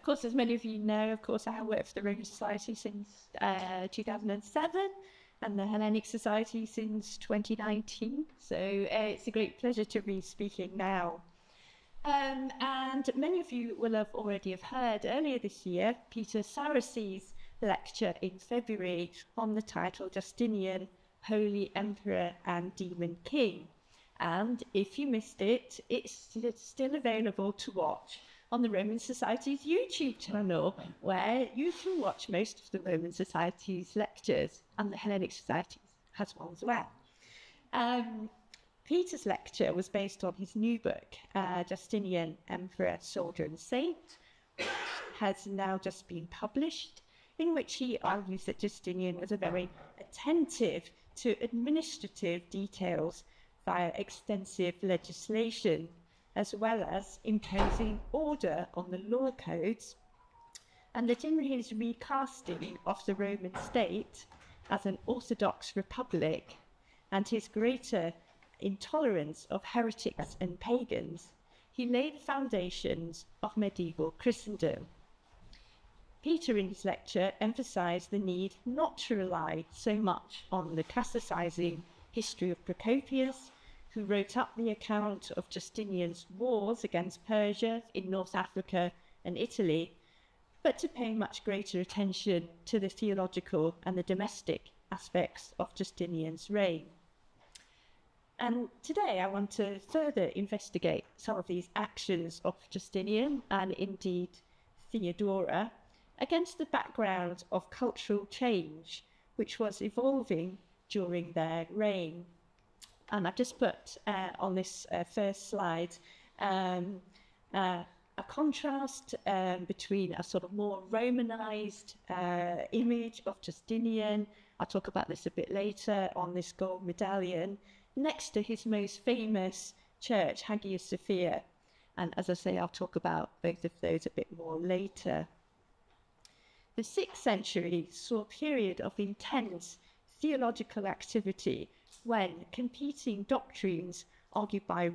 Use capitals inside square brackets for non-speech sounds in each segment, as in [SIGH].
of course, as many of you know, of course, I have worked for the Roman Society since uh, 2007 and the Hellenic Society since 2019. So uh, it's a great pleasure to be speaking now. Um, and many of you will have already have heard earlier this year Peter Sarris's lecture in February on the title Justinian, Holy Emperor and Demon King. And if you missed it, it's still available to watch on the Roman Society's YouTube channel, where you can watch most of the Roman Society's lectures, and the Hellenic Society has one as well. Um, Peter's lecture was based on his new book, uh, Justinian, Emperor, Soldier and Saint, which has now just been published, in which he argues that Justinian was a very attentive to administrative details via extensive legislation, as well as imposing order on the law codes, and that in his recasting of the Roman state as an Orthodox republic and his greater intolerance of heretics and pagans, he laid the foundations of medieval Christendom. Peter, in his lecture, emphasized the need not to rely so much on the classicizing history of Procopius, who wrote up the account of Justinian's wars against Persia in North Africa and Italy, but to pay much greater attention to the theological and the domestic aspects of Justinian's reign. And today I want to further investigate some of these actions of Justinian and indeed Theodora against the background of cultural change which was evolving during their reign. And I've just put uh, on this uh, first slide um, uh, a contrast um, between a sort of more Romanized uh, image of Justinian. I'll talk about this a bit later on this gold medallion next to his most famous church, Hagia Sophia. And as I say, I'll talk about both of those a bit more later. The sixth century saw a period of intense theological activity when competing doctrines argued by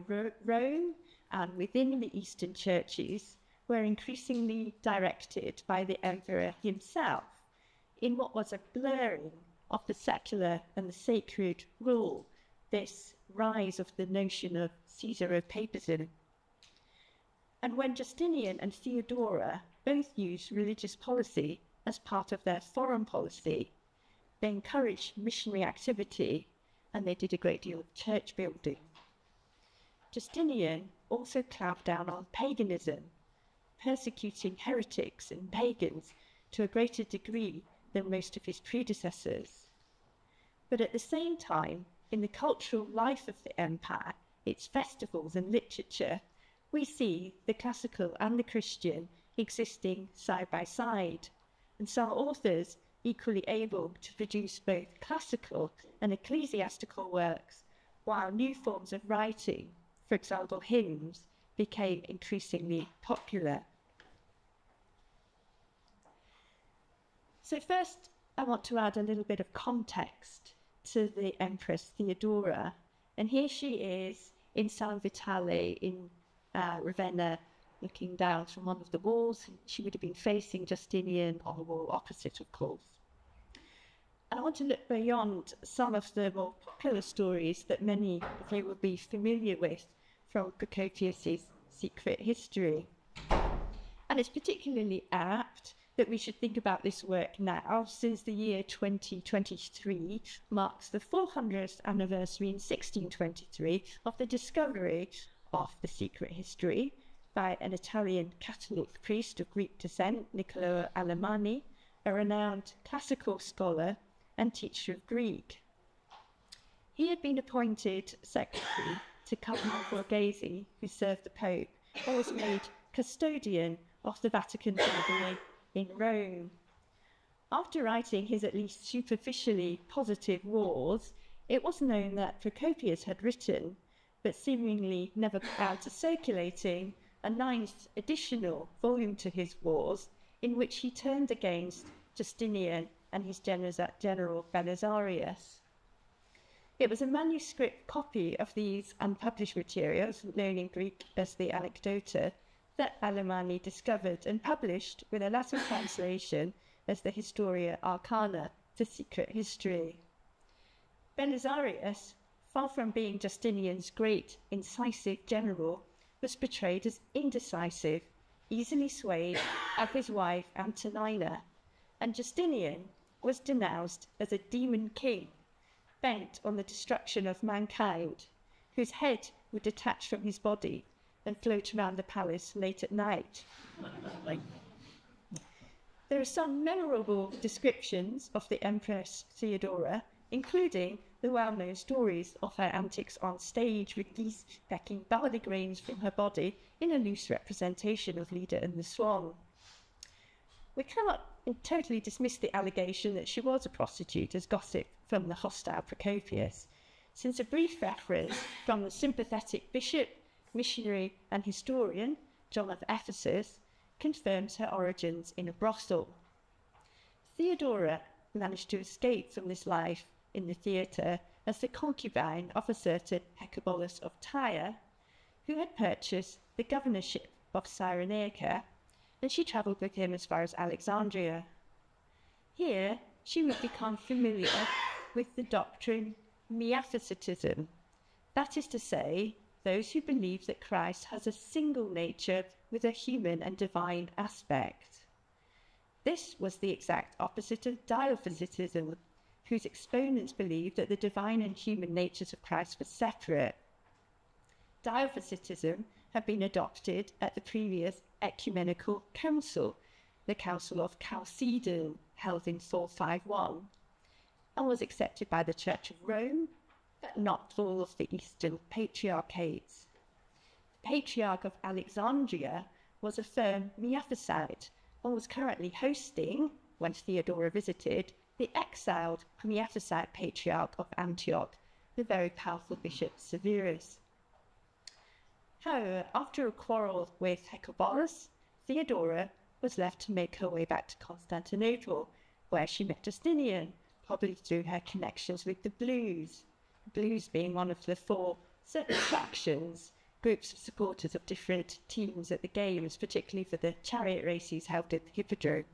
Rome and within the Eastern churches were increasingly directed by the emperor himself in what was a blurring of the secular and the sacred rule, this rise of the notion of Caesaropapism. And when Justinian and Theodora both used religious policy as part of their foreign policy. They encouraged missionary activity and they did a great deal of church building. Justinian also clamped down on paganism, persecuting heretics and pagans to a greater degree than most of his predecessors. But at the same time, in the cultural life of the empire, its festivals and literature, we see the classical and the Christian existing side by side and some authors equally able to produce both classical and ecclesiastical works, while new forms of writing, for example hymns, became increasingly popular. So first, I want to add a little bit of context to the Empress Theodora. And here she is in San Vitale in uh, Ravenna looking down from one of the walls. She would have been facing Justinian on the wall opposite, of course. I want to look beyond some of the more popular stories that many of you will be familiar with from Procopius's secret history. And it's particularly apt that we should think about this work now, since the year 2023 marks the 400th anniversary in 1623 of the discovery of the secret history, by an Italian Catholic priest of Greek descent, Niccolo Alemanni, a renowned classical scholar and teacher of Greek. He had been appointed secretary to Cardinal Borghese, who served the Pope, and was made custodian of the Vatican Library in Rome. After writing his at least superficially positive wars, it was known that Procopius had written, but seemingly never put out to circulating, a ninth additional volume to his wars, in which he turned against Justinian and his general Belisarius. It was a manuscript copy of these unpublished materials, known in Greek as the Anecdota, that Alemanni discovered and published with a Latin translation as the Historia Arcana, the secret history. Belisarius, far from being Justinian's great, incisive general, was portrayed as indecisive, easily swayed of his wife Antonina, and Justinian was denounced as a demon king, bent on the destruction of mankind, whose head would detach from his body and float around the palace late at night. [LAUGHS] There are some memorable descriptions of the Empress Theodora, including the well-known stories of her antics on stage with geese pecking barley grains from her body in a loose representation of Leda and the Swan. We cannot totally dismissed the allegation that she was a prostitute as gossip from the hostile Procopius, since a brief reference from the sympathetic bishop, missionary, and historian John of Ephesus confirms her origins in a brothel. Theodora managed to escape from this life in the theatre as the concubine of a certain Hecabolus of Tyre, who had purchased the governorship of Cyrenaica, and she travelled with him as far as Alexandria. Here she would become familiar with the doctrine Miaphysitism, that is to say, those who believe that Christ has a single nature with a human and divine aspect. This was the exact opposite of Diophysitism, whose exponents believed that the divine and human natures of Christ were separate. Diophysitism had been adopted at the previous ecumenical council, the Council of Chalcedon, held in 451, and was accepted by the Church of Rome, but not all of the Eastern patriarchates. The Patriarch of Alexandria was a firm Miaphysite and was currently hosting, when Theodora visited, the exiled Miaphysite Patriarch of Antioch, the very powerful Bishop Severus. However, after a quarrel with Hecabolus, Theodora was left to make her way back to Constantinople, where she met Justinian, probably through her connections with the Blues. The Blues being one of the four certain factions, groups of supporters of different teams at the games, particularly for the chariot races held at the Hippodrome.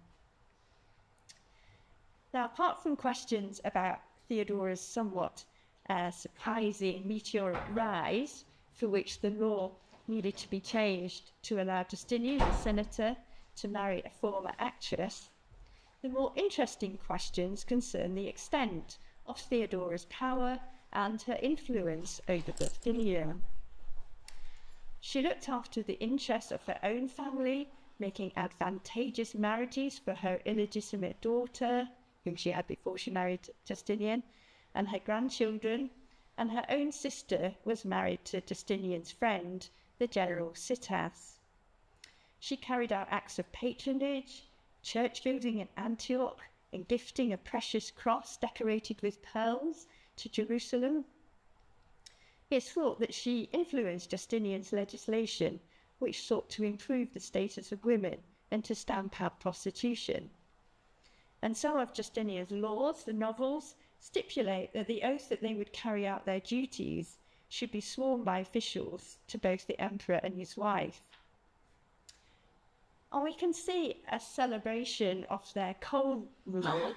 Now, apart from questions about Theodora's somewhat uh, surprising meteoric rise, for which the law needed to be changed to allow Justinian, the senator, to marry a former actress, the more interesting questions concern the extent of Theodora's power and her influence over Justinian. She looked after the interests of her own family, making advantageous marriages for her illegitimate daughter, whom she had before she married Justinian, and her grandchildren, and her own sister was married to Justinian's friend, the general Sitas. She carried out acts of patronage, church building in Antioch, and gifting a precious cross decorated with pearls to Jerusalem. It is thought that she influenced Justinian's legislation, which sought to improve the status of women and to stamp out prostitution. And some of Justinian's laws, the novels, stipulate that the oath that they would carry out their duties should be sworn by officials to both the emperor and his wife. And we can see a celebration of their cold rule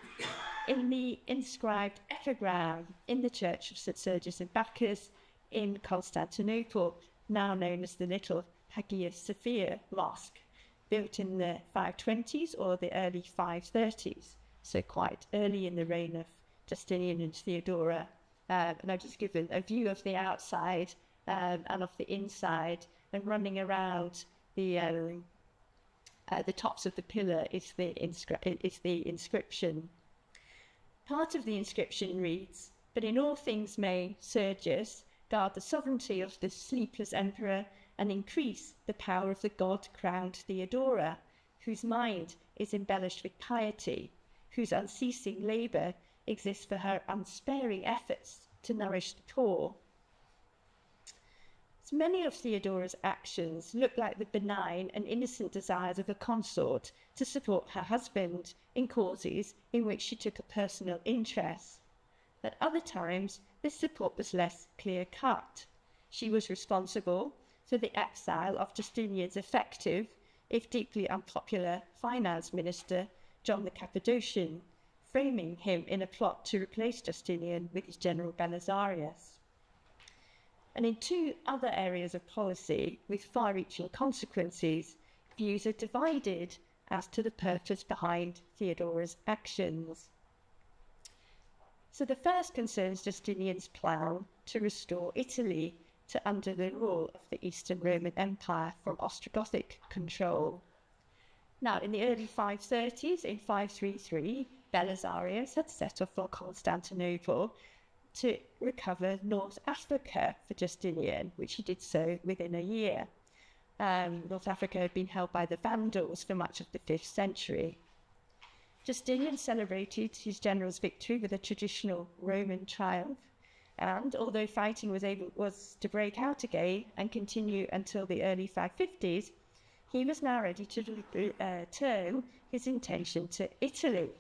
in the inscribed epigram in the church of St. Sergius and Bacchus in Constantinople, now known as the Little Hagia Sophia Mosque built in the 520s or the early 530s, so quite early in the reign of Justinian and Theodora. Um, and I've just given a view of the outside um, and of the inside, and running around the um, uh, the tops of the pillar is the, inscri- is the inscription. Part of the inscription reads, But in all things may Sergius guard the sovereignty of the sleepless emperor and increase the power of the god crowned Theodora, whose mind is embellished with piety, whose unceasing labour exists for her unsparing efforts to nourish the poor. So many of Theodora's actions look like the benign and innocent desires of a consort to support her husband in causes in which she took a personal interest. At other times, this support was less clear cut. She was responsible for the exile of Justinian's effective, if deeply unpopular, finance minister, John the Cappadocian, framing him in a plot to replace Justinian with his general Belisarius. And in two other areas of policy with far reaching consequences, views are divided as to the purpose behind Theodora's actions. So the first concerns Justinian's plan to restore Italy to under the rule of the Eastern Roman Empire from Ostrogothic control. Now, in the early 530s, in 533, Belisarius had set off for Constantinople to recover North Africa for Justinian, which he did so within a year. Um, North Africa had been held by the Vandals for much of the 5th century. Justinian celebrated his general's victory with a traditional Roman triumph, and although fighting was able was to break out again and continue until the early 550s, he was now ready to uh, turn his intention to Italy.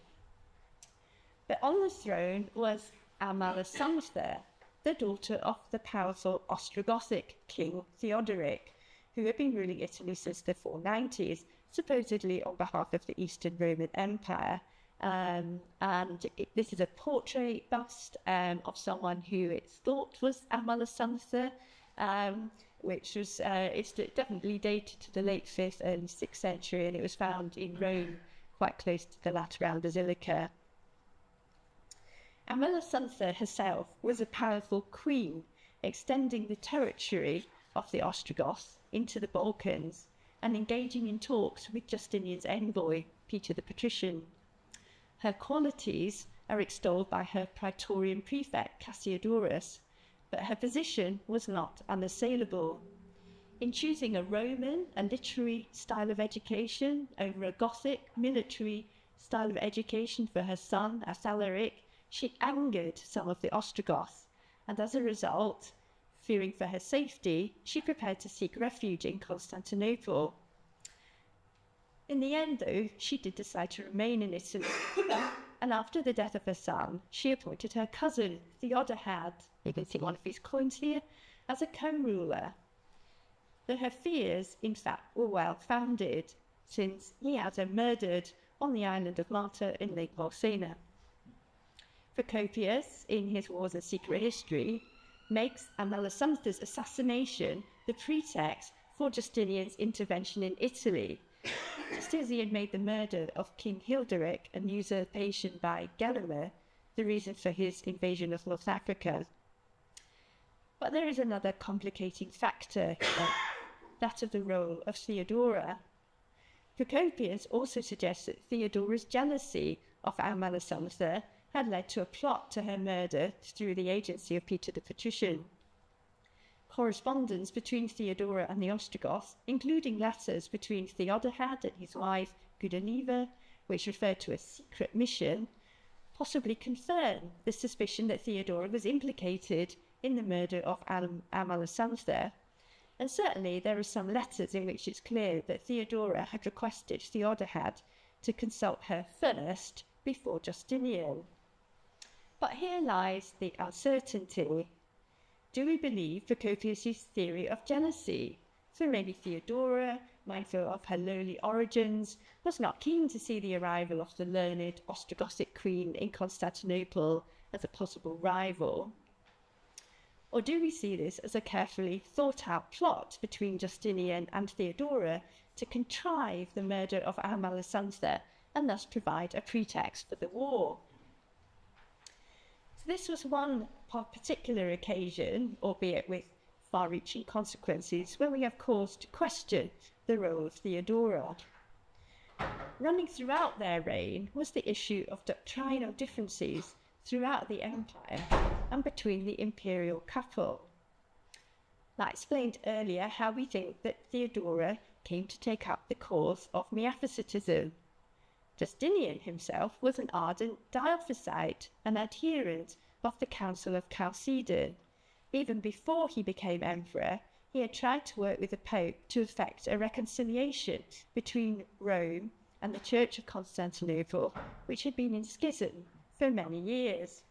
But on the throne was Amalasuntha, the daughter of the powerful Ostrogothic king Theodoric, who had been ruling Italy since the 490s, supposedly on behalf of the Eastern Roman Empire, um, and it, this is a portrait bust um, of someone who it's thought was Amalasuntha, um, which was uh, it's definitely dated to the late fifth, early sixth century, and it was found in Rome, quite close to the Lateran Basilica. Amalasuntha herself was a powerful queen, extending the territory of the Ostrogoths into the Balkans and engaging in talks with Justinian's envoy, Peter the Patrician. Her qualities are extolled by her praetorian prefect Cassiodorus, but her position was not unassailable. In choosing a Roman and literary style of education over a Gothic military style of education for her son Athalaric, she angered some of the Ostrogoths, and as a result, fearing for her safety, she prepared to seek refuge in Constantinople. In the end, though, she did decide to remain in Italy, [COUGHS] and after the death of her son, she appointed her cousin, Theodahad, you can see one of his coins here, as a co-ruler. Though her fears, in fact, were well founded, since he had her murdered on the island of Martana in Lake Bolsena. Procopius, in his Wars of Secret History, makes Amalasuntha's assassination the pretext for Justinian's intervention in Italy, just as he had made the murder of King Hilderic and usurpation by Gelimer the reason for his invasion of North Africa. But there is another complicating factor here, that of the role of Theodora. Procopius also suggests that Theodora's jealousy of Amalasuntha had led to a plot to her murder through the agency of Peter the Patrician correspondence between Theodora and the Ostrogoths, including letters between Theodahad and his wife Gudeliva, which referred to a secret mission, possibly confirm the suspicion that Theodora was implicated in the murder of Am- Amalasuntha. And certainly there are some letters in which it's clear that Theodora had requested Theodahad to consult her first before Justinian. But here lies the uncertainty do we believe Procopius's theory of jealousy? So maybe Theodora, mindful of her lowly origins, was not keen to see the arrival of the learned Ostrogothic queen in Constantinople as a possible rival. Or do we see this as a carefully thought out plot between Justinian and Theodora to contrive the murder of Amalasuntha and thus provide a pretext for the war? This was one particular occasion, albeit with far reaching consequences, when we have cause to question the role of Theodora. Running throughout their reign was the issue of doctrinal differences throughout the empire and between the imperial couple. I explained earlier how we think that Theodora came to take up the cause of Miaphysitism Justinian himself was an ardent Diophysite, an adherent of the Council of Chalcedon. Even before he became emperor, he had tried to work with the Pope to effect a reconciliation between Rome and the Church of Constantinople, which had been in schism for many years.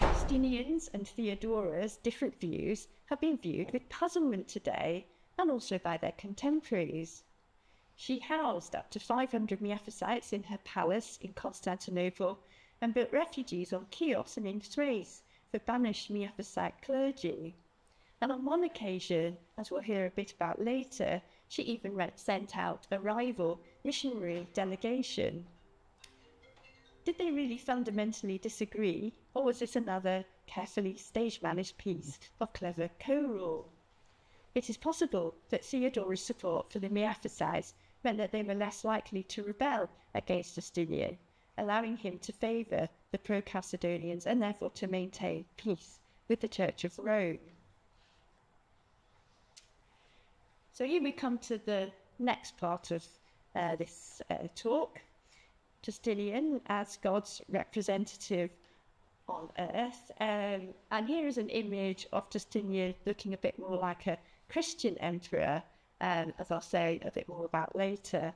Justinian's and Theodora's different views have been viewed with puzzlement today and also by their contemporaries. She housed up to 500 Miaphysites in her palace in Constantinople and built refuges on Chios and in Thrace for banished Miaphysite clergy. And on one occasion, as we'll hear a bit about later, she even sent out a rival missionary delegation. Did they really fundamentally disagree, or was this another carefully stage managed piece of clever co rule? It is possible that Theodora's support for the Miaphysites meant that they were less likely to rebel against Justinian, allowing him to favour the pro Chalcedonians and therefore to maintain peace with the Church of Rome. So here we come to the next part of uh, this uh, talk. Justinian as God's representative on earth. Um, and here is an image of Justinian looking a bit more like a Christian emperor, um, as I'll say a bit more about later.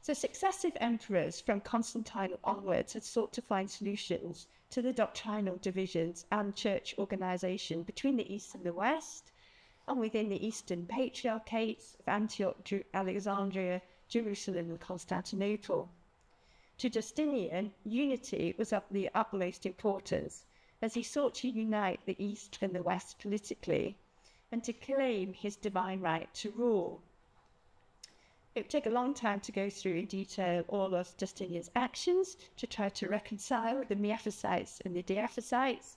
So successive emperors from Constantine onwards had sought to find solutions to the doctrinal divisions and church organisation between the East and the West, and within the Eastern Patriarchates of Antioch, Alexandria, Jerusalem, and Constantinople. To Justinian, unity was of the utmost importance, as he sought to unite the East and the West politically, and to claim his divine right to rule. It would take a long time to go through in detail all of Justinian's actions to try to reconcile the Miaphysites and the Diaphysites,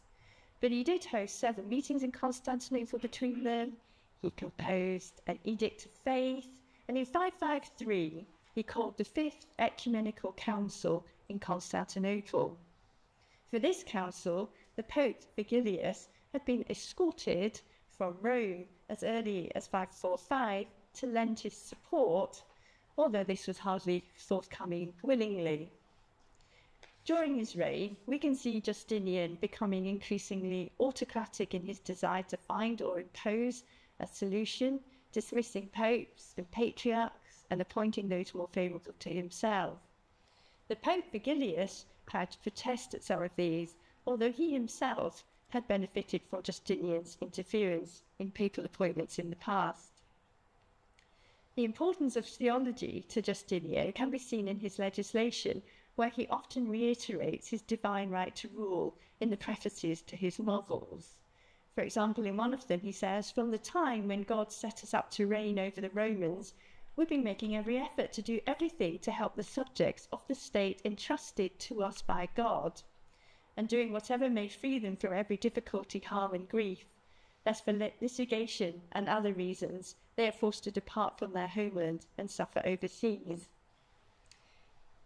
but he did host seven meetings in Constantinople between them. He composed an Edict of Faith, and in 553 he called the Fifth Ecumenical Council in Constantinople. For this council, the Pope Vigilius had been escorted from Rome as early as 545 to lend his support, although this was hardly forthcoming willingly. During his reign, we can see Justinian becoming increasingly autocratic in his desire to find or impose a solution, dismissing popes and patriarchs and appointing those more favourable to himself. The Pope Vigilius had to protest at some of these, although he himself had benefited from Justinian's interference in papal appointments in the past. The importance of theology to Justinian can be seen in his legislation, where he often reiterates his divine right to rule in the prefaces to his novels. For example, in one of them, he says, From the time when God set us up to reign over the Romans, we've been making every effort to do everything to help the subjects of the state entrusted to us by God, and doing whatever may free them from every difficulty, harm, and grief. Thus, for litigation and other reasons, they are forced to depart from their homeland and suffer overseas.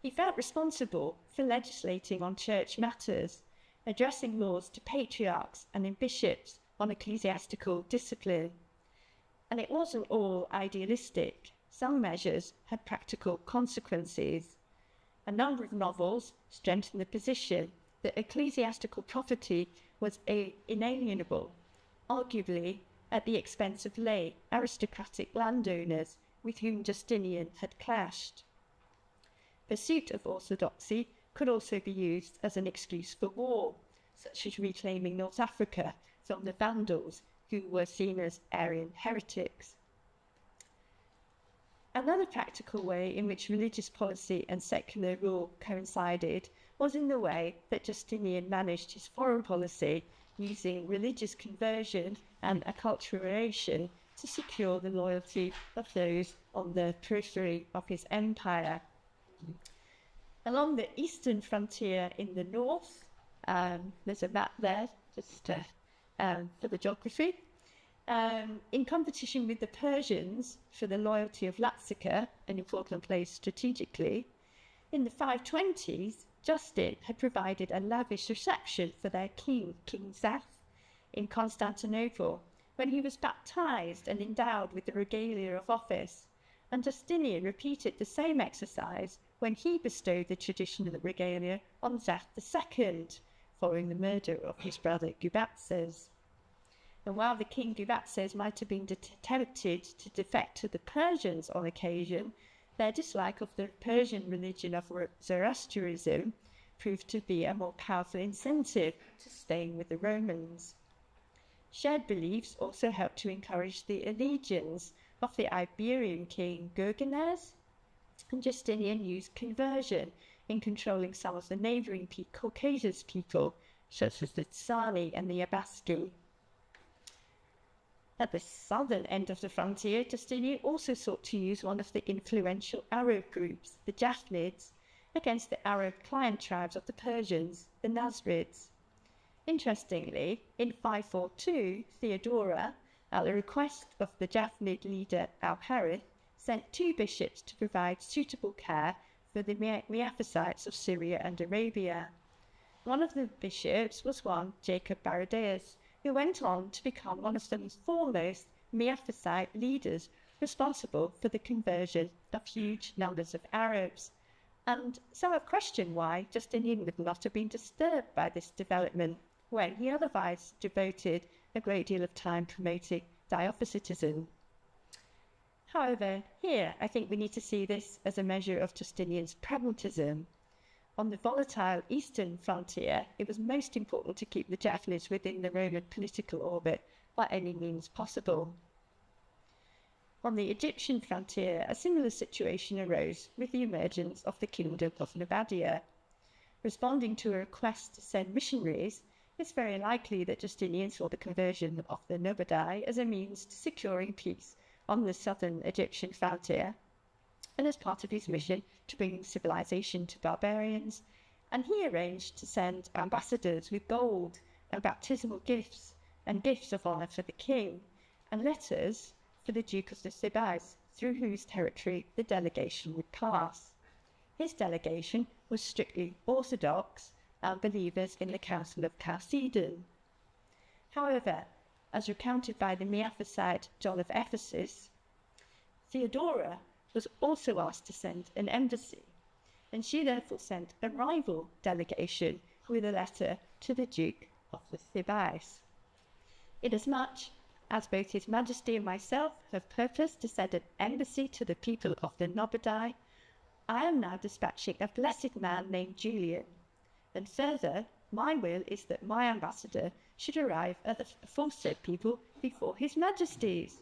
He felt responsible for legislating on church matters, addressing laws to patriarchs and in bishops on ecclesiastical discipline. And it wasn't all idealistic. Some measures had practical consequences. A number of novels strengthened the position that ecclesiastical property was inalienable, arguably at the expense of lay aristocratic landowners with whom Justinian had clashed. Pursuit of orthodoxy could also be used as an excuse for war, such as reclaiming North Africa from the Vandals, who were seen as Arian heretics. Another practical way in which religious policy and secular rule coincided was in the way that Justinian managed his foreign policy using religious conversion and acculturation to secure the loyalty of those on the periphery of his empire. Along the eastern frontier in the north, um, there's a map there just uh, um, for the geography. Um, in competition with the Persians for the loyalty of Lazica, an important place strategically, in the 520s, Justin had provided a lavish reception for their king, King Tzath, in Constantinople, when he was baptized and endowed with the regalia of office, and Justinian repeated the same exercise when he bestowed the traditional regalia on Tzath II, following the murder of his brother Gubazes. And while the king Gubazes might have been tempted to defect to the Persians on occasion, their dislike of the Persian religion of Zoroastrianism proved to be a more powerful incentive to staying with the Romans. Shared beliefs also helped to encourage the allegiance of the Iberian king Gurgenes, and Justinian used conversion in controlling some of the neighbouring Caucasus people, such as the Tsali and the Abasci. At the southern end of the frontier, Justinian also sought to use one of the influential Arab groups, the Jaffnids, against the Arab client tribes of the Persians, the Nasrids. Interestingly, in 542, Theodora, at the request of the Jaffnid leader Al-Harith, sent two bishops to provide suitable care for the Miaphysites of Syria and Arabia. One of the bishops was one Jacob Baradaeus, who went on to become one of the foremost Miaphysite leaders responsible for the conversion of huge numbers of Arabs. And some have questioned why Justinian would not have been disturbed by this development when he otherwise devoted a great deal of time promoting Diophysitism. However, here I think we need to see this as a measure of Justinian's pragmatism. On the volatile eastern frontier, it was most important to keep the Jaffnids within the Roman political orbit by any means possible. On the Egyptian frontier, a similar situation arose with the emergence of the Kingdom of Nobadia. Responding to a request to send missionaries, it's very likely that Justinian saw the conversion of the Nobadai as a means to securing peace on the southern Egyptian frontier, and as part of his mission to bring civilization to barbarians, and he arranged to send ambassadors with gold and baptismal gifts and gifts of honour for the king, and letters for the Duke of the through whose territory the delegation would pass. His delegation was strictly orthodox and believers in the Council of Chalcedon. However, as recounted by the Miaphysite John of Ephesus, Theodora was also asked to send an embassy, and she therefore sent a rival delegation with a letter to the Duke of the Thebais. Inasmuch as both His Majesty and myself have purposed to send an embassy to the people of the Nobadai, I am now dispatching a blessed man named Julian, and further, my will is that my ambassador should arrive at the aforesaid people before his majesty's.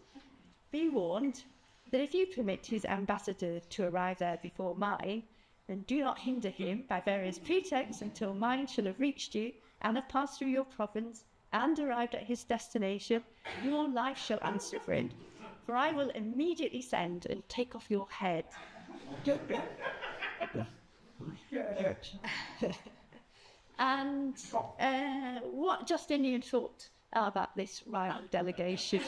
Be warned that if you permit his ambassador to arrive there before mine, and do not hinder him by various pretexts until mine shall have reached you and have passed through your province and arrived at his destination, your life shall answer for it. For I will immediately send and take off your head. and uh, what Justinian thought about this rival delegation.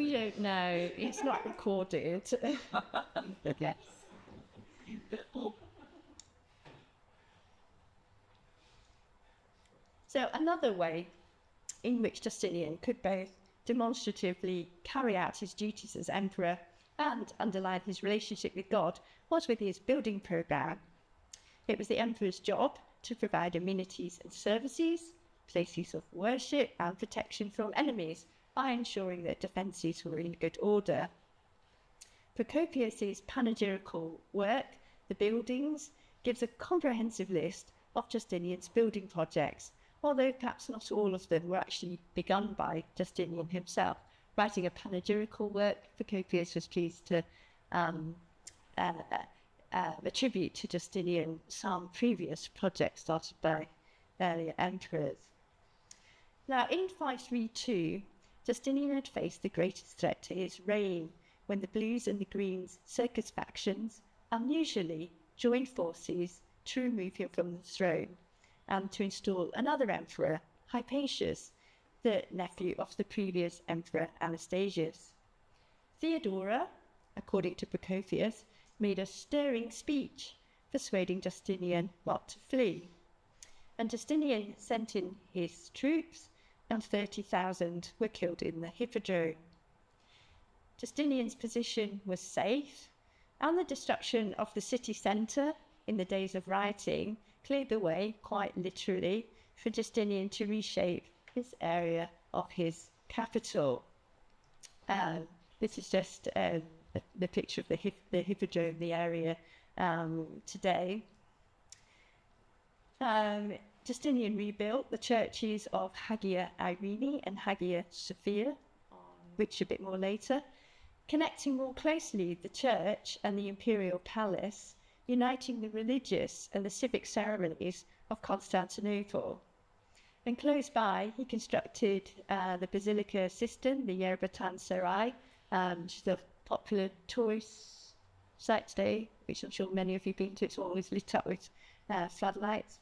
We don't know. It's not recorded. [LAUGHS] yes. So another way in which Justinian could both demonstratively carry out his duties as emperor and underline his relationship with God was with his building program. It was the emperor's job to provide amenities and services, places of worship, and protection from enemies by ensuring that defences were in good order. Procopius's panegyrical work, The Buildings, gives a comprehensive list of Justinian's building projects, although perhaps not all of them were actually begun by Justinian himself. Writing a panegyrical work, Procopius was pleased to um, uh, uh, attribute to Justinian some previous projects started by earlier emperors. Now, in 532, Justinian had faced the greatest threat to his reign when the Blues and the Greens circus factions unusually joined forces to remove him from the throne and to install another emperor, Hypatius, the nephew of the previous emperor Anastasius. Theodora, according to Procopius, made a stirring speech persuading Justinian not to flee. And Justinian sent in his troops, and 30,000 were killed in the Hippodrome. Justinian's position was safe, and the destruction of the city centre in the days of rioting cleared the way, quite literally, for Justinian to reshape his area of his capital. Um, this is just um, the, picture of the, hip, the hippodrome, the area um, today. Justinian rebuilt the churches of Hagia Irene and Hagia Sophia, which a bit more later, connecting more closely the church and the imperial palace, uniting the religious and the civic ceremonies of Constantinople. And close by, he constructed uh, the Basilica Cistern, the Yerbatan Sarai, um, which is a popular tourist site today, which I'm sure many of you have been to. It's always lit up with uh, floodlights.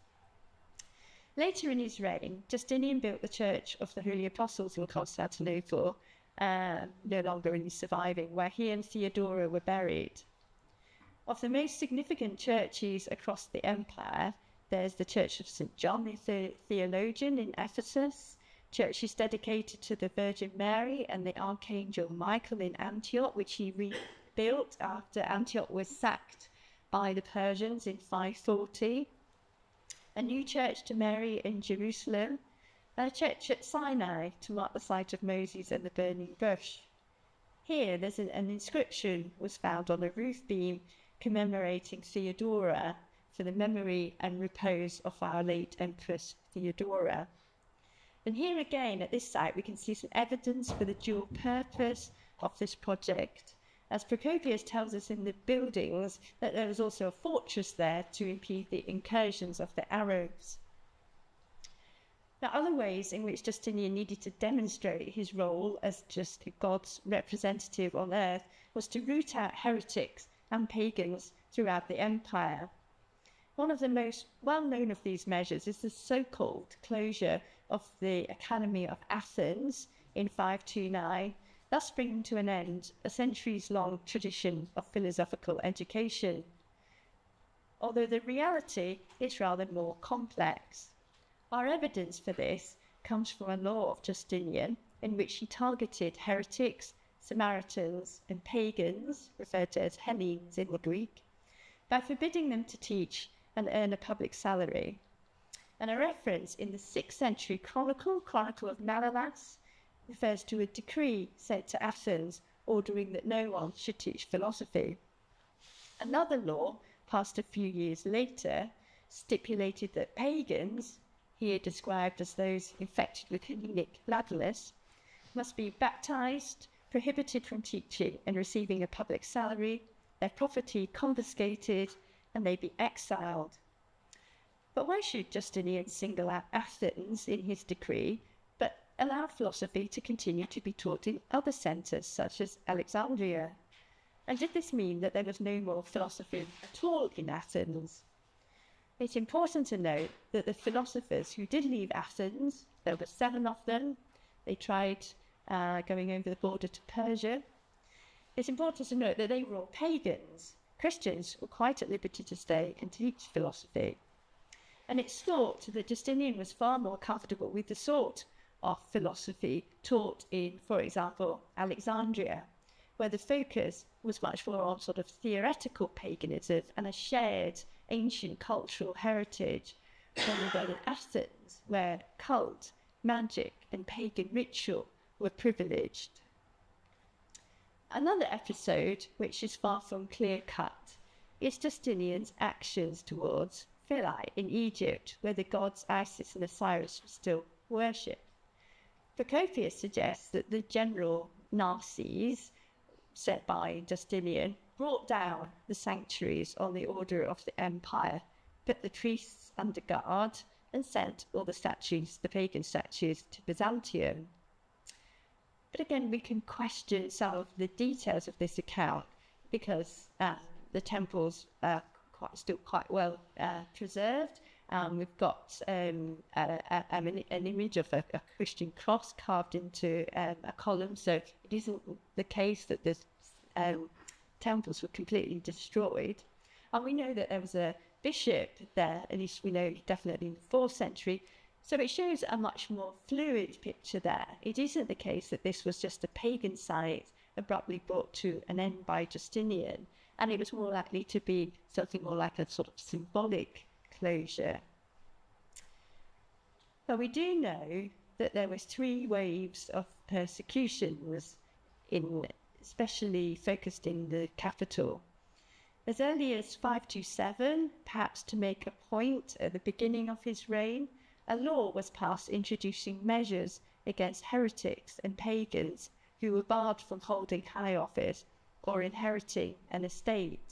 Later in his reign, Justinian built the Church of the Holy Apostles in Constantinople, uh, no longer really surviving, where he and Theodora were buried. Of the most significant churches across the empire, there's the Church of St. John the Theologian in Ephesus, churches dedicated to the Virgin Mary and the Archangel Michael in Antioch, which he rebuilt after Antioch was sacked by the Persians in 540 a new church to Mary in Jerusalem, a church at Sinai to mark the site of Moses and the burning bush. Here, there's an, an inscription was found on a roof beam commemorating Theodora for the memory and repose of our late Empress Theodora. And here again, at this site, we can see some evidence for the dual purpose of this project as Procopius tells us in the buildings that there was also a fortress there to impede the incursions of the Arabs. Now, other ways in which Justinian needed to demonstrate his role as just God's representative on earth was to root out heretics and pagans throughout the empire. One of the most well known of these measures is the so called closure of the Academy of Athens in 529 thus bringing to an end a centuries long tradition of philosophical education. Although the reality is rather more complex. Our evidence for this comes from a law of Justinian in which he targeted heretics, Samaritans, and pagans, referred to as Hellenes in the Greek, by forbidding them to teach and earn a public salary. And a reference in the 6th century Chronicle, Chronicle of Malalas, refers to a decree sent to Athens ordering that no one should teach philosophy. Another law, passed a few years later, stipulated that pagans, here described as those infected with Hellenic bladderless, must be baptized, prohibited from teaching and receiving a public salary, their property confiscated, and they be exiled. But why should Justinian single out Athens in his decree allowed philosophy to continue to be taught in other centres, such as Alexandria. And did this mean that there was no more philosophy at all in Athens? It's important to note that the philosophers who did leave Athens, there were seven of them, they tried uh, going over the border to Persia. It's important to note that they were all pagans. Christians were quite at liberty to stay and teach philosophy. And it's thought that Justinian was far more comfortable with the sort of philosophy taught in, for example, Alexandria, where the focus was much more on sort of theoretical paganism and a shared ancient cultural heritage, rather than in Athens, where cult, magic, and pagan ritual were privileged. Another episode, which is far from clear cut, is Justinian's actions towards Philae in Egypt, where the gods Isis and Osiris were still worshipped. Procopius suggests that the general Narses, set by Justinian, brought down the sanctuaries on the order of the empire, put the priests under guard, and sent all the statues, the pagan statues, to Byzantium. But again, we can question some of the details of this account because uh, the temples are quite, still quite well uh, preserved um, we've got um, a, a, an, an, image of a, a, Christian cross carved into um, a column. So it isn't the case that the um, temples were completely destroyed. And we know that there was a bishop there, at least we know definitely in the fourth century. So it shows a much more fluid picture there. It isn't the case that this was just a pagan site abruptly brought to an end by Justinian, and it was more likely to be something more like a sort of symbolic closure. But we do know that there was three waves of persecutions in especially focused in the capital. As early as 527, perhaps to make a point at the beginning of his reign, a law was passed introducing measures against heretics and pagans who were barred from holding high office or inheriting an estate.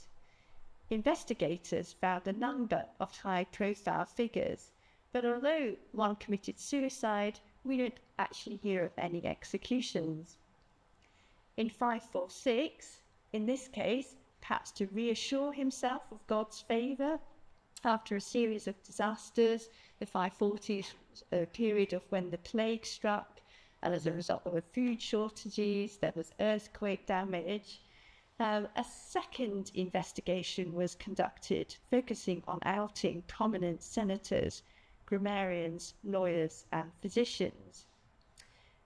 Investigators found a number of high profile figures, but although one committed suicide, we don't actually hear of any executions. In 546, in this case, perhaps to reassure himself of God's favour, after a series of disasters, the 540s a uh, period of when the plague struck, and as a result there were food shortages, there was earthquake damage. Um, a second investigation was conducted, focusing on outing prominent senators, grammarians, lawyers, and physicians.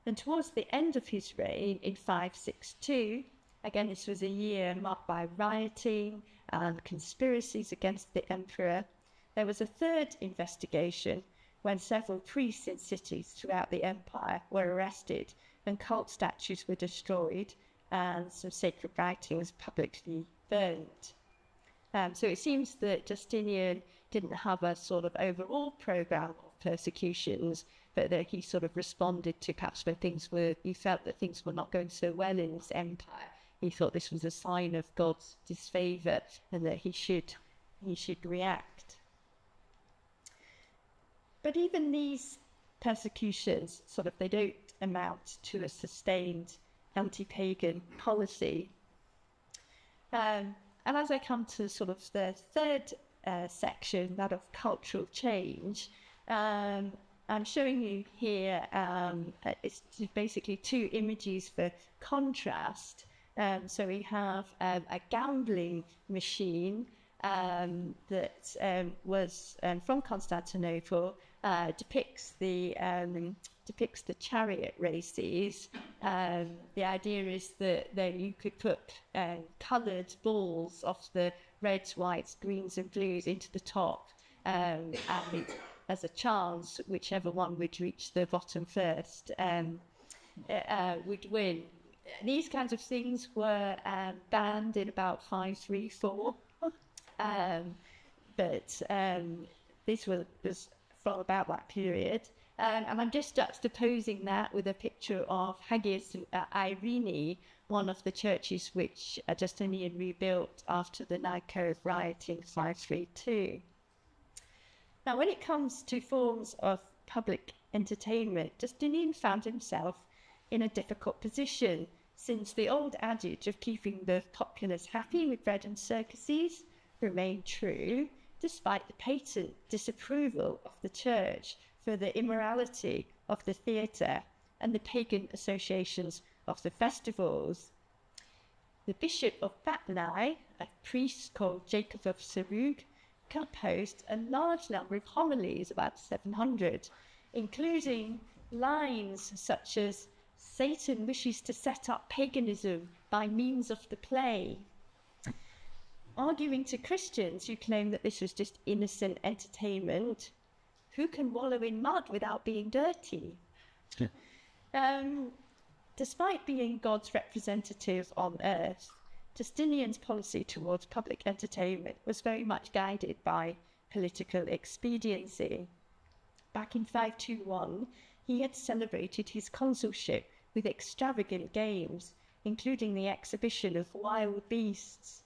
And towards the end of his reign in 562, again, this was a year marked by rioting and conspiracies against the emperor, there was a third investigation when several priests in cities throughout the empire were arrested and cult statues were destroyed and some sacred writings publicly burned. Um, so it seems that Justinian didn't have a sort of overall program of persecutions, but that he sort of responded to perhaps when things were, he felt that things were not going so well in his empire. He thought this was a sign of God's disfavor and that he should, he should react. But even these persecutions, sort of, they don't amount to a sustained anti-pagan policy. Um, and as I come to sort of the third uh, section, that of cultural change, um, I'm showing you here, um, it's basically two images for contrast. Um, so we have um, a gambling machine um, that um, was um, from Constantinople, uh, depicts the um, depicts the chariot races. Um, the idea is that, that you could put uh, coloured balls of the reds, whites, greens, and blues into the top, um, and as a chance, whichever one would reach the bottom first um, uh, would win. These kinds of things were um, banned in about 534. Um, but this was, was from about that period. Um, and I'm just juxtaposing that with a picture of Hagia uh, Irene, one of the churches which uh, Justinian rebuilt after the Nika riot in 532. Now, when it comes to forms of public entertainment, Justinian found himself in a difficult position since the old adage of keeping the populace happy with bread and circuses remained true, despite the patent disapproval of the church for the immorality of the theatre and the pagan associations of the festivals. The Bishop of Batnai, a priest called Jacob of Sarug, composed a large number of homilies, about 700, including lines such as Satan wishes to set up paganism by means of the play, arguing to Christians who claim that this was just innocent entertainment. Who can wallow in mud without being dirty? Yeah. Um, despite being God's representative on earth, Justinian's policy towards public entertainment was very much guided by political expediency. Back in 521, he had celebrated his consulship with extravagant games, including the exhibition of wild beasts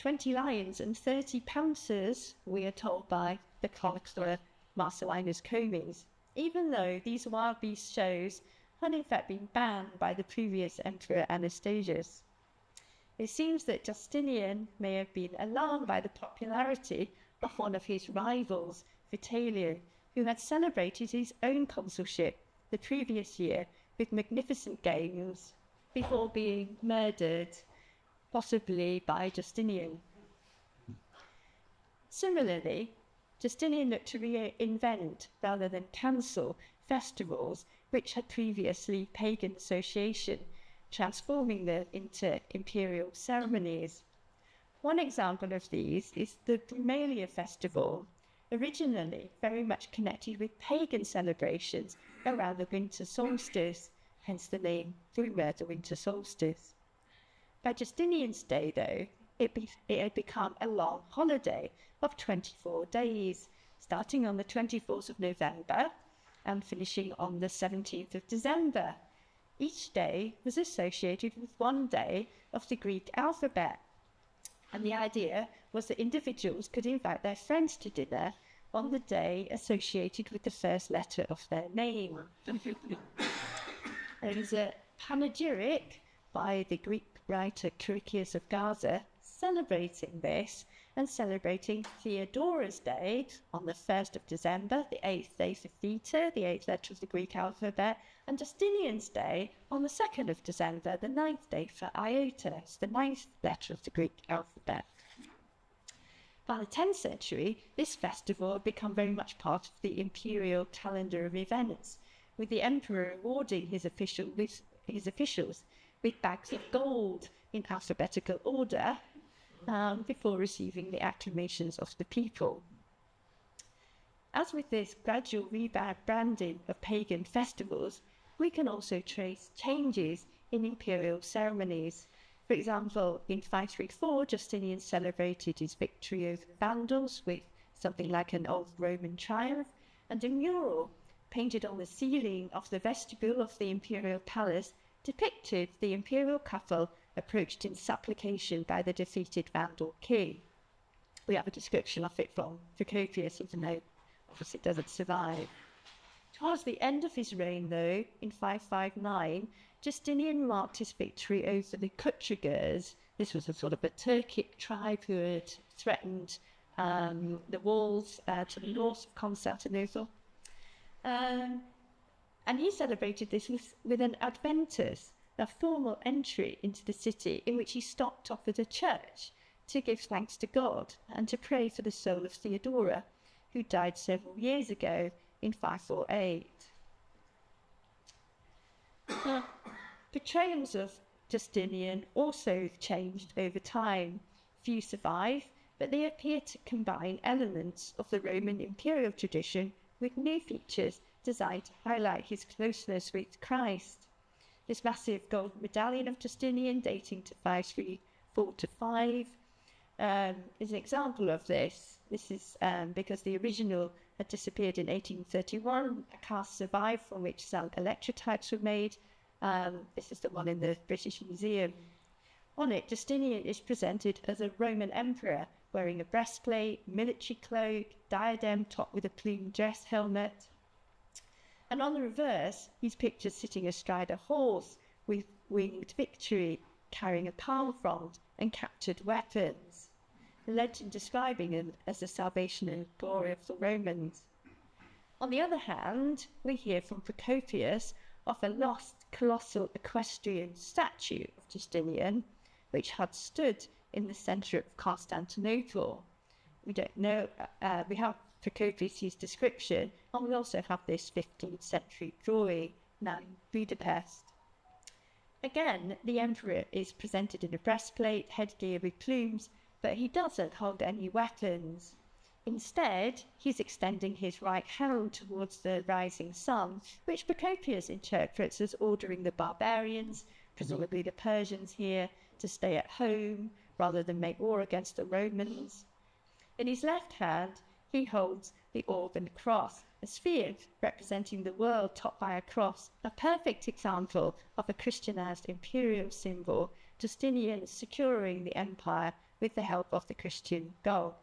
20 lions and 30 pouncers, we are told by the chronicler Marcellinus Comines, even though these wild beast shows had in fact been banned by the previous emperor Anastasius. It seems that Justinian may have been alarmed by the popularity of one of his rivals, Vitalian, who had celebrated his own consulship the previous year with magnificent games before being murdered possibly by Justinian. Similarly, Justinian looked to reinvent rather than cancel festivals which had previously pagan association, transforming them into imperial ceremonies. One example of these is the Brumalia festival, originally very much connected with pagan celebrations around the winter solstice, hence the name Bruma, the winter solstice. By Justinian's day, though, it, be, it had become a long holiday of 24 days, starting on the 24th of November and finishing on the 17th of December. Each day was associated with one day of the Greek alphabet. And the idea was that individuals could invite their friends to dinner on the day associated with the first letter of their name. there is a panegyric by the Greek writer Chorikios of Gaza celebrating this and celebrating Theodora's Day on the 1st of December, the 8th day for Theta, the 8th letter of the Greek alphabet, and Justinian's Day on the 2nd of December, the 9th day for Iota, the 9th letter of the Greek alphabet. By the 10th century, this festival had become very much part of the imperial calendar of events, with the emperor rewarding his, official, his officials with bags of gold in alphabetical order um, before receiving the acclamations of the people. As with this gradual rebranding of pagan festivals, we can also trace changes in imperial ceremonies for example, in 534, Justinian celebrated his victory over the Vandals with something like an old Roman triumph, and a mural painted on the ceiling of the vestibule of the imperial palace depicted the imperial couple approached in supplication by the defeated Vandal king. We have a description of it from Procopius, even though obviously it doesn't survive. Towards the end of his reign, though, in 559, Justinian marked his victory over the Kutrigurs. This was a sort of a Turkic tribe who had threatened um, the walls uh, to the north of Constantinople. Um, and he celebrated this with, with an adventus, a formal entry into the city in which he stopped off at a church to give thanks to God and to pray for the soul of Theodora, who died several years ago in 548. Portrayals of Justinian also changed over time. Few survive, but they appear to combine elements of the Roman imperial tradition with new features designed to highlight his closeness with Christ. This massive gold medallion of Justinian, dating to 534 to 5, um, is an example of this. This is um, because the original had disappeared in 1831. A cast survived from which some electrotypes were made, um, this is the one in the British Museum. On it, Justinian is presented as a Roman emperor wearing a breastplate, military cloak, diadem topped with a plumed dress helmet. And on the reverse, he's pictured sitting astride a horse with winged victory, carrying a palm frond and captured weapons. The legend describing him as the salvation and glory of the Romans. On the other hand, we hear from Procopius of a lost colossal equestrian statue of Justinian, which had stood in the centre of Constantinople. We don't know, uh, we have Procopius' description, and we also have this 15th century drawing now in Budapest. Again, the emperor is presented in a breastplate, headgear with plumes, but he doesn't hold any weapons. Instead, he's extending his right hand towards the rising sun, which Procopius interprets as ordering the barbarians, presumably the Persians here, to stay at home rather than make war against the Romans. In his left hand, he holds the orb and cross, a sphere representing the world topped by a cross, a perfect example of a Christianized imperial symbol, Justinian securing the empire with the help of the Christian god.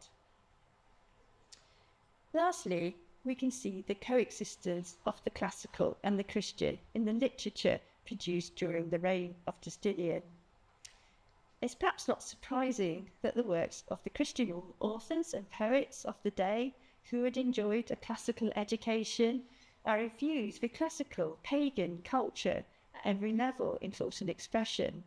Lastly, we can see the coexistence of the classical and the Christian in the literature produced during the reign of Justinian. It's perhaps not surprising [LAUGHS] that the works of the Christian authors and poets of the day who had enjoyed a classical education are infused with classical pagan culture at every level in thought and expression.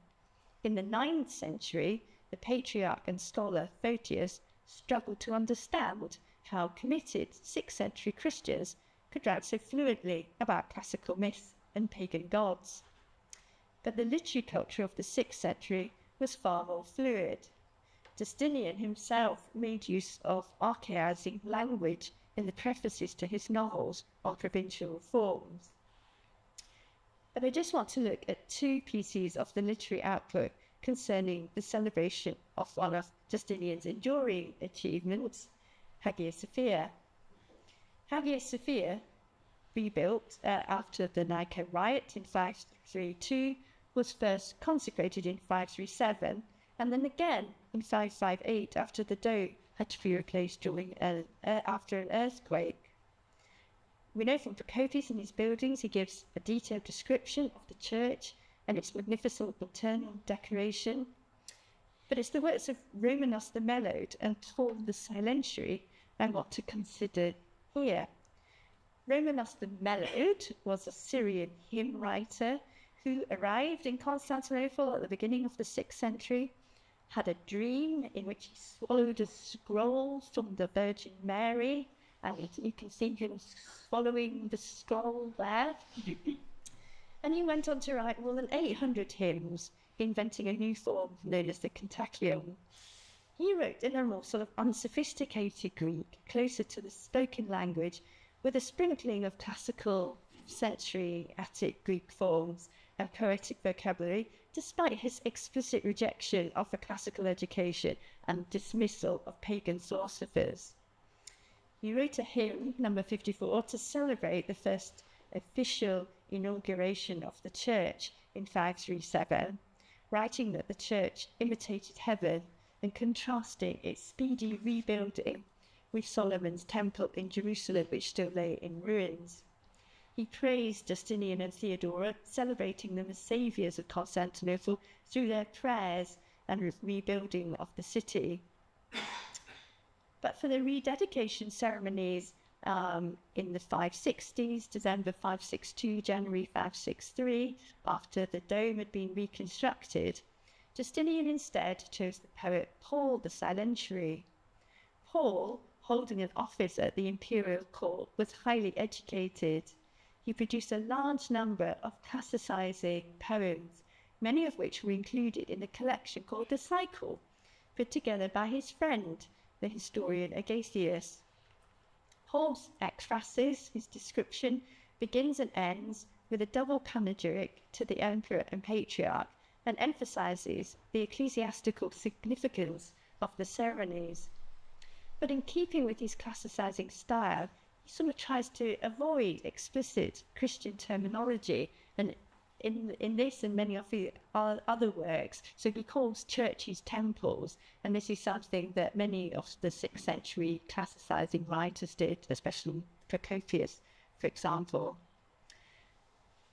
In the ninth century, the patriarch and scholar Photius struggled to understand how committed 6th century Christians could write so fluently about classical myths and pagan gods. But the literary culture of the 6th century was far more fluid. Justinian himself made use of archaizing language in the prefaces to his novels on provincial forms. But I just want to look at two pieces of the literary output concerning the celebration of one of Justinian's enduring achievements, Hagia Sophia. Hagia Sophia, rebuilt uh, after the Nika riot in 532, was first consecrated in 537 and then again in 558 after the dome had to be replaced during uh, after an earthquake. We know from Procopius in his buildings he gives a detailed description of the church and its magnificent internal decoration. But it's the works of Romanos the Melode and Paul the Silentiary I want to consider here. Romanos the Melode was a Syrian hymn writer who arrived in Constantinople at the beginning of the 6th century, had a dream in which he swallowed a scroll from the Virgin Mary and you can see him following the scroll there. [LAUGHS] and he went on to write more than 800 hymns, inventing a new form known as the Kontakion. He wrote in a more sort of unsophisticated Greek, closer to the spoken language, with a sprinkling of classical century Attic Greek forms and poetic vocabulary, despite his explicit rejection of a classical education and dismissal of pagan philosophers. He wrote a hymn, number 54, to celebrate the first official inauguration of the church in 537, writing that the church imitated heaven and contrasting its speedy rebuilding with Solomon's temple in Jerusalem, which still lay in ruins. He praised Justinian and Theodora, celebrating them as saviours of Constantinople through their prayers and rebuilding of the city. But for the rededication ceremonies um, in the 560s, December 562, January 563, after the dome had been reconstructed, Justinian instead chose the poet Paul the Silentiary. Paul, holding an office at the imperial court, was highly educated. He produced a large number of classicizing poems, many of which were included in a collection called the Cycle, put together by his friend, the historian Agathias. Paul's ekphrasis, his description, begins and ends with a double panegyric to the emperor and patriarch and emphasizes the ecclesiastical significance of the ceremonies. But in keeping with his classicizing style, sort of tries to avoid explicit Christian terminology and in, in this and many of the other works. So he calls churches temples, and this is something that many of the 6th century classicizing writers did, especially Procopius, for example.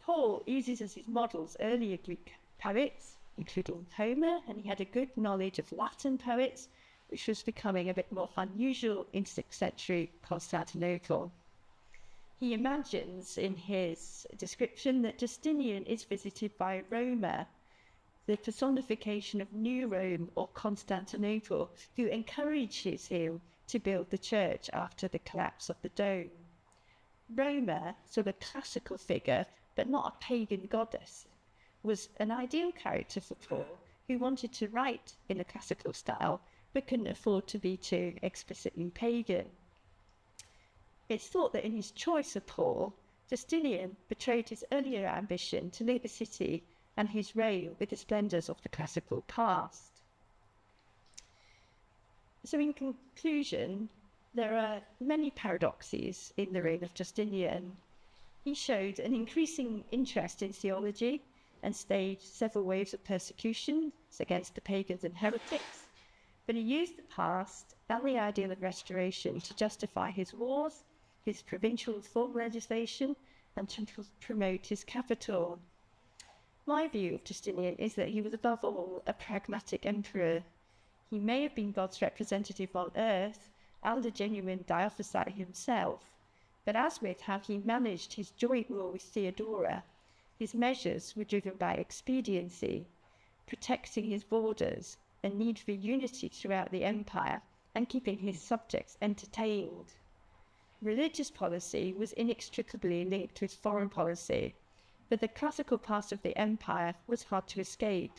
Paul uses as his models earlier Greek poets, including Homer, and he had a good knowledge of Latin poets, which was becoming a bit more unusual in 6th century Constantinople. He imagines in his description that Justinian is visited by Roma, the personification of New Rome or Constantinople, who encourages him to build the church after the collapse of the dome. Roma, so a classical figure, but not a pagan goddess, was an ideal character for Paul, who wanted to write in a classical style, but couldn't afford to be too explicitly pagan. It's thought that in his choice of Paul, Justinian betrayed his earlier ambition to leave the city and his reign with the splendours of the classical past. So, in conclusion, there are many paradoxes in the reign of Justinian. He showed an increasing interest in theology and staged several waves of persecutions against the pagans and heretics, but he used the past and the ideal of restoration to justify his wars his provincial reform legislation and to promote his capital. My view of Justinian is that he was above all a pragmatic emperor. He may have been God's representative on earth and a genuine Diophysite himself, but as with how he managed his joint rule with Theodora, his measures were driven by expediency, protecting his borders, a need for unity throughout the empire, and keeping his subjects entertained religious policy was inextricably linked with foreign policy, but the classical past of the empire was hard to escape,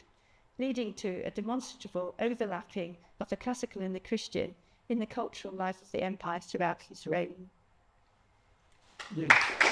leading to a demonstrable overlapping of the classical and the Christian in the cultural life of the empire throughout his reign. Yeah.